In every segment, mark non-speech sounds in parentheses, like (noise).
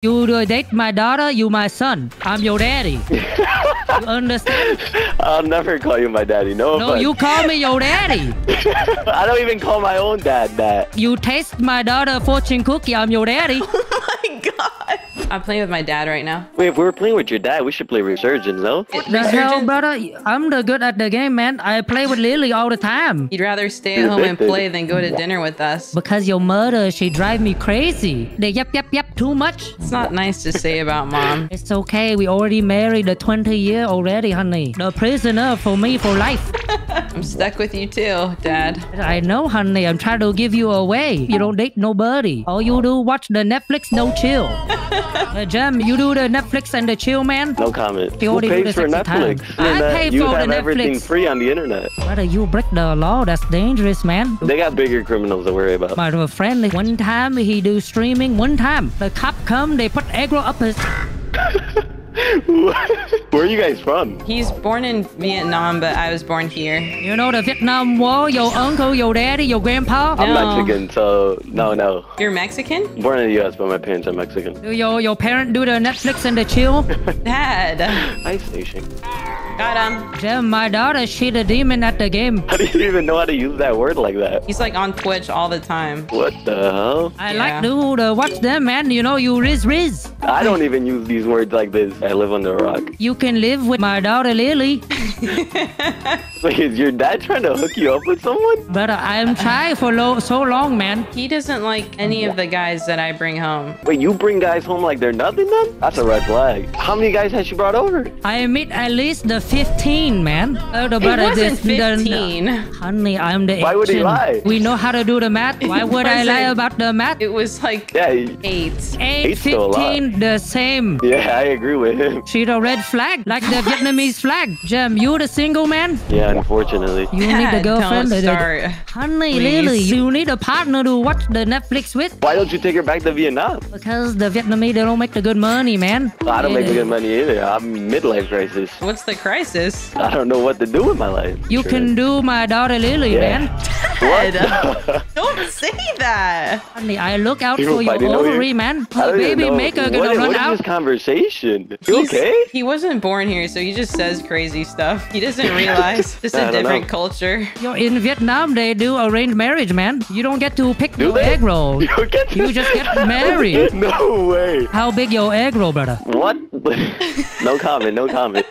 You date my daughter, you my son. I'm your daddy. (laughs) you understand? I'll never call you my daddy. No, No, offense. you call me your daddy. (laughs) I don't even call my own dad that. You taste my daughter fortune cookie, I'm your daddy. (laughs) Oh my god. I'm playing with my dad right now. Wait, if we were playing with your dad, we should play Resurgence, no? The hell, brother? I'm the good at the game, man. I play with Lily all the time. You'd rather stay at home and play than go to dinner with us. Because your mother, she drive me crazy. They yep, yep, yep, too much. It's not nice to say about mom. (laughs) It's okay. We already married the 20 year already, honey. The prisoner for me for life. (laughs) I'm stuck with you too, dad. I know, honey. I'm trying to give you away. You don't date nobody. All you do watch the Netflix, no chill. (laughs) uh, Jem, you do the Netflix and the chill, man. No comment. You Who pays the for. Netflix? I pay you for the have everything free on the internet. Brother, you break the law. That's dangerous, man. They got bigger criminals to worry about. My friend, one time he do streaming. One time the cop come, they put aggro up his. Where are you guys from? He's born in Vietnam, but I was born here. You know the Vietnam War. Your uncle, your daddy, your grandpa. I'm No. Mexican, so no, no. You're Mexican? Born in the U.S., but my parents are Mexican. Do your your parent do the Netflix and the chill? (laughs) Dad. Ice Station. Got him. Jem, my daughter, she the demon at the game. How do you even know how to use that word like that? He's like on Twitch all the time. What the hell? I Yeah. like to uh, watch them, man. You know, you riz riz. I don't even use these words like this. I live under a rock. You can live with my daughter Lily, (laughs) Wait, is your dad trying to hook you up with someone? but I'm trying for lo- so long, man. He doesn't like any of the guys that I bring home. Wait, you bring guys home like they're nothing then? That's a red flag. How many guys has she brought over? I meet at least the 15, man. The He wasn't this- 15. honey, I'm the Why would he lie? We know how to do the math. Why would I lie about the math? It was like Yeah, he- eight. 8, Eight's still a lot. 15, the same. yeah, I agree with him. She the red flag, like the Vietnamese flag. Jem, you the single man? Yeah, unfortunately. You need a (laughs) Dad, girlfriend? Don't The- the- start. Honey, Please. Lily, you need a partner to watch the Netflix with. Why don't you take her back to Vietnam? Because the Vietnamese, they don't make the good money, man. I don't make the good money either. I'm midlife crisis. What's the crisis? I don't know what to do with my life. You Sure. can do my daughter Lily, Yeah. man. (laughs) What? (laughs) (laughs) Don't say that. Honey, I look out People for your fighting ovary, man. I Oh, baby know. maker What gonna is- run what is out. this conversation? You He's- okay? He wasn't born here, so he just says crazy stuff. He doesn't realize. Just I a don't different know. culture. Yo, in Vietnam, they do arranged marriage, man. You don't get to pick Do your they? egg roll. You, get You just get married. no way. How big your egg roll, brother? What? no comment. No comment.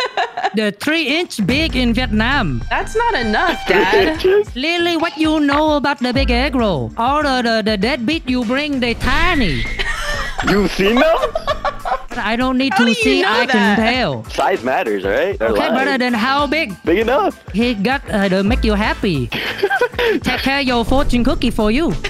The three inch big in Vietnam. That's not enough, Dad. Just- Lily, what you know about the big egg roll? All the, the, the deadbeat you bring, they tiny. (laughs) You've seen them? I don't need How to do you see, know I can tell. Size matters, all right? They're Okay, lying. brother, then how big? Big enough. He got uh, to make you happy. (laughs) Take care your fortune cookie for you. (laughs)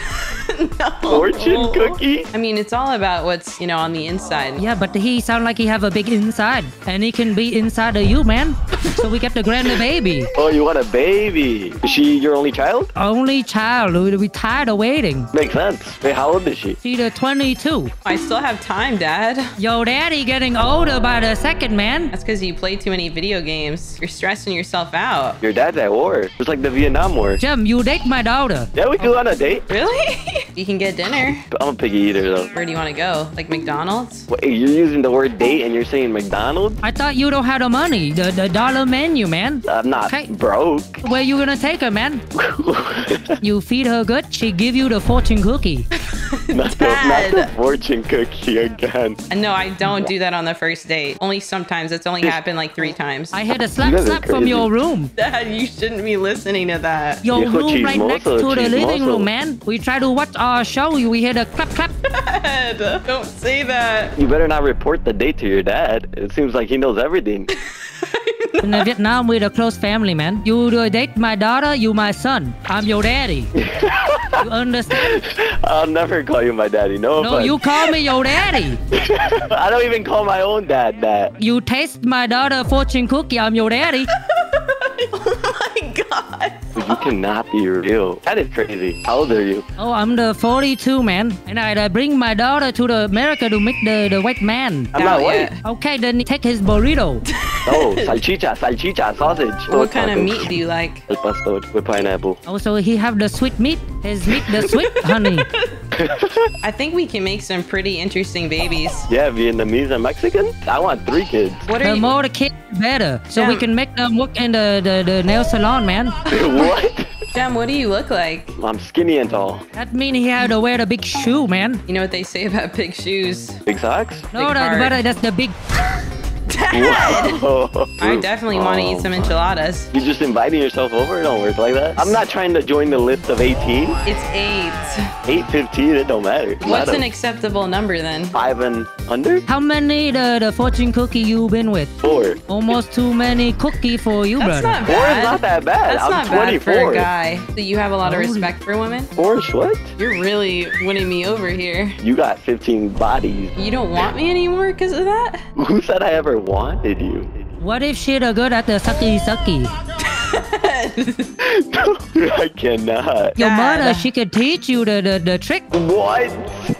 (laughs) Fortune oh. cookie. I mean, it's all about what's, you know, on the inside. Yeah, but he sound like he have a big inside. And he can be inside of you, man. so we get to grant the baby. (laughs) Oh, you want a baby? Is she your only child? Only child. We, we tired of waiting. Makes sense. Wait, how old is she? See the 22. I still have time, Dad. Yo, daddy getting older by the second, man. That's because you play too many video games. You're stressing yourself out. Your dad's at war. It's like the Vietnam War. Jim, you date my daughter. Yeah, we go on a date. Really? (laughs) you can get dinner. I'm a picky eater, though. Where do you want to go? Like McDonald's? Wait, you're using the word date and you're saying McDonald's? I thought you don't have the money. The, the dollar menu, man. I'm not Hey. broke. Where you gonna take her, man? (laughs) You feed her good, she give you the fortune cookie. (laughs) (laughs) not, the, not the fortune cookie again. No, I don't do that on the first date. Only sometimes. It's only happened like three times. I had a slap guys are slap from your room. Dad, you shouldn't be listening to that. Your Hijo room right next to the living chismoso. room, man. We try to watch our show, we hear the clap clap. (laughs) Dad, don't say that. You better not report the date to your dad. It seems like he knows everything. (laughs) In Vietnam, we're a close family, man. You date my daughter, you my son. I'm your daddy. (laughs) you understand? I'll never call you my daddy. No, No, offense. you call me your daddy. (laughs) I don't even call my own dad that. You taste my daughter fortune cookie, I'm your daddy. (laughs) You cannot be real. That is crazy. How old are you? Oh, I'm the 42 man, and I uh, bring my daughter to the America to meet the, the white man. I'm not white. yet. Okay, then take his burrito. (laughs) Oh, salchicha, salchicha, sausage. What kind of meat do you like? El pastor with pineapple. Also, he have the sweet meat. His meat, the sweet honey. (laughs) I think we can make some pretty interesting babies. Yeah, Vietnamese and Mexican. I want three kids. What are The you? more the kid, better. So we can make them work in the, the, the nail salon, man. (laughs) what? Jem, what do you look like? I'm skinny and tall. That mean he had to wear the big shoe, man. You know what they say about big shoes? Big socks? No, Big that, heart. but that's the big. Whoa. I definitely want to eat some enchiladas. You just inviting yourself over? It don't work like that. I'm not trying to join the list of 18. It's eight. 8, 15, it don't matter. What's an a acceptable number then? five and under? How many the, the fortune cookie you been with? Four. Almost too many cookie for you, That's brother. not Four bad. is not that bad. That's I'm not 24. bad for a guy. So you have a lot of respect for women? Four is what? You're really winning me over here. You got 15 bodies. You don't want me anymore because of that? Who said I ever wanted you? What if she the good at the sucky sucky? (laughs) I cannot. Your mother, she could teach you the, the, the trick. What?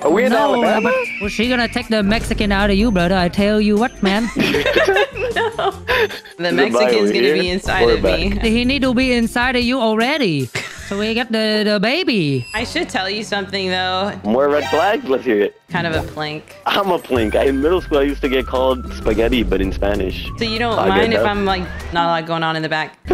Are we in no, Alabama? but well, she gonna take the Mexican out of you, brother. I tell you what, man. (laughs) The Mexican's gonna be inside or of me. he need to be inside of you already. So we got the, the baby. I should tell you something though. More red flags? Let's hear it. Kind of a plank. I'm a plink. I, in middle school, I used to get called spaghetti, but in Spanish. So you don't I get mind if that. I'm like not a lot going on in the back? (laughs)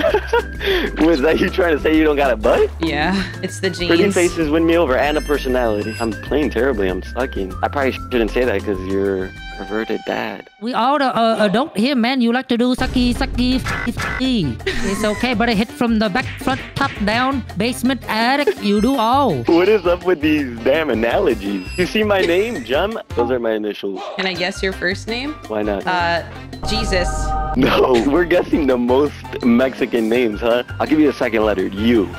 Was that you trying to say you don't got a butt? Yeah, it's the jeans. Pretty faces win me over and a personality. I'm playing terribly. I'm sucking. I probably shouldn't say that because you're a perverted dad. We all the uh, adult here, man. You like to do sucky, sucky, sucky, sucky. It's okay, but I hit from the back, front, top, down, basement, attic. You do all. What is up with these damn analogies? You see my name, Jem? Those are my initials. Can I guess your first name? Why not? Uh, Jesus. no, (laughs) we're guessing the most Mexican names, huh? I'll give you a second letter. U.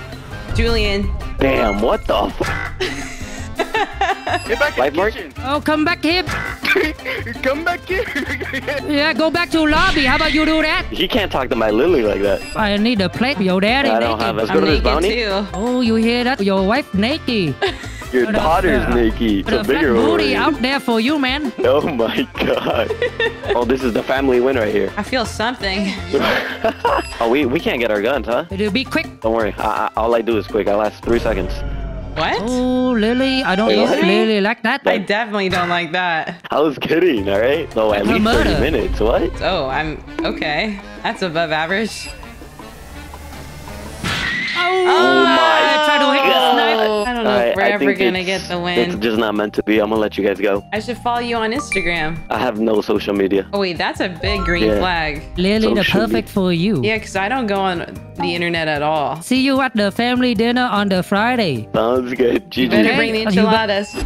Julian. Damn, what the f- (laughs) Get back Life in the mark? Oh, come back here. (laughs) Come back here. (laughs) Yeah, go back to lobby. How about you do that? He can't talk to my Lily like that. I need a plate. Your daddy I don't naked. have it. Let's I'm go to this bounty. too. Oh, you hear that? Your wife naked. (laughs) Your daughter's uh, naked. Put It's a a bigger booty out there for you, man. Oh my god. oh, this is the family win right here. I feel something. oh, we, we can't get our guns, huh? It'll be quick. Don't worry. I, I, all I do is quick. I last three seconds. What? Oh, Lily, I don't Wait, use? Lily like that. I definitely don't like that. I was kidding, all right? No, at Like a least 30 murder. minutes. What? Oh, I'm okay. That's above average. Oh, Oh my I tried to hit the sniper. I don't know All if we're I ever gonna get the win. It's just not meant to be. I'm gonna let you guys go. I should follow you on Instagram. I have no social media. Oh wait, that's a big green Yeah. flag. Lily, the Social perfect for you. Yeah, because I don't go on the internet at all. See you at the family dinner on the Friday. Sounds good. You GG. better bring the you enchiladas.